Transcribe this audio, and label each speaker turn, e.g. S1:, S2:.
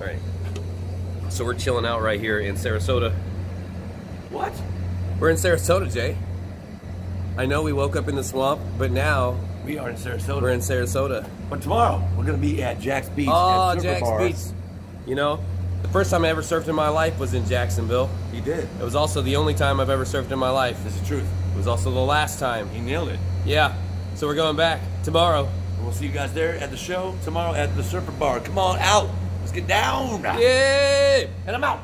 S1: All right. So we're chilling out right here in Sarasota.
S2: What?
S1: We're in Sarasota, Jay. I know we woke up in the swamp, but now
S2: We are in Sarasota.
S1: we're in Sarasota.
S2: But tomorrow we're gonna be at Jax Beach.
S1: Oh,
S2: at
S1: Jack's
S2: Bar.
S1: Beach. You know, the first time I ever surfed in my life was in Jacksonville.
S2: He did.
S1: It was also the only time I've ever surfed in my life.
S2: This is the truth.
S1: It was also the last time.
S2: He nailed it.
S1: Yeah. So we're going back tomorrow.
S2: We'll see you guys there at the show tomorrow at the Surfer Bar. Come on out. Let's get down.
S1: Yay!
S2: And I'm out.